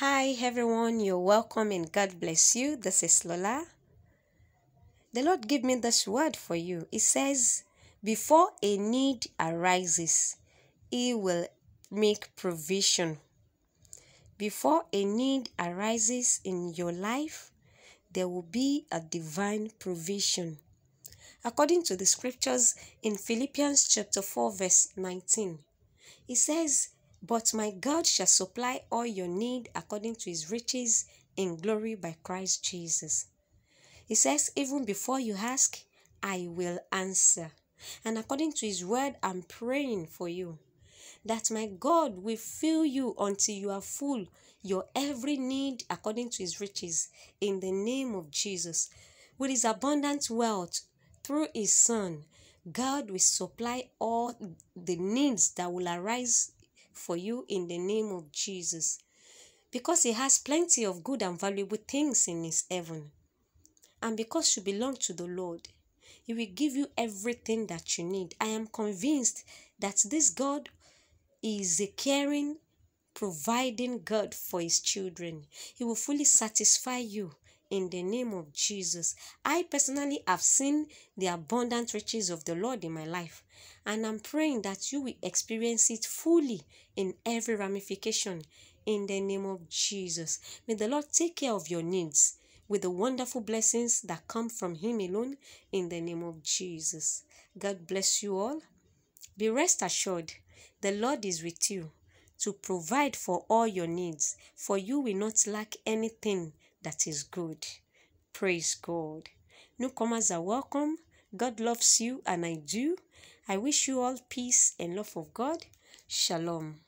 Hi everyone, you're welcome and God bless you. This is Lola. The Lord gave me this word for you. It says, Before a need arises, He will make provision. Before a need arises in your life, there will be a divine provision. According to the scriptures in Philippians chapter 4, verse 19, it says, But my God shall supply all your need according to his riches in glory by Christ Jesus. He says, Even before you ask, I will answer. And according to his word, I'm praying for you that my God will fill you until you are full, your every need according to his riches, in the name of Jesus. With his abundant wealth through his Son, God will supply all the needs that will arise for you in the name of Jesus. Because he has plenty of good and valuable things in his heaven. And because you belong to the Lord, he will give you everything that you need. I am convinced that this God is a caring, providing God for his children. He will fully satisfy you in the name of Jesus. I personally have seen the abundant riches of the Lord in my life, and I'm praying that you will experience it fully in every ramification in the name of Jesus. May the Lord take care of your needs with the wonderful blessings that come from Him alone in the name of Jesus. God bless you all. Be rest assured, the Lord is with you to provide for all your needs, for you will not lack anything that is good. Praise God. Newcomers are welcome. God loves you, and I do. I wish you all peace and love of God. Shalom.